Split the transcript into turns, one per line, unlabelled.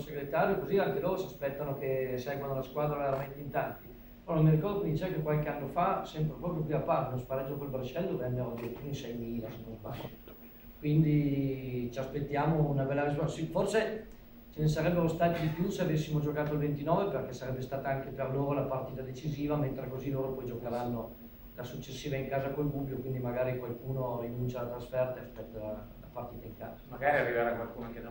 segretario, così anche loro si aspettano che seguano la squadra veramente in tanti. Però non mi ricordo mi diceva che qualche anno fa, sempre proprio qui a Parma, lo spareggio col Brascello venne addirittura in 6.000 se non sbaglio. Quindi ci aspettiamo una bella risposta. Forse ce ne sarebbero stati di più se avessimo giocato il 29 perché sarebbe stata anche per loro la partita decisiva, mentre così loro poi giocheranno la successiva in casa col Gubbio, quindi magari qualcuno rinuncia alla trasferta e aspetta la, la partita in casa.
Magari arriverà qualcuno anche da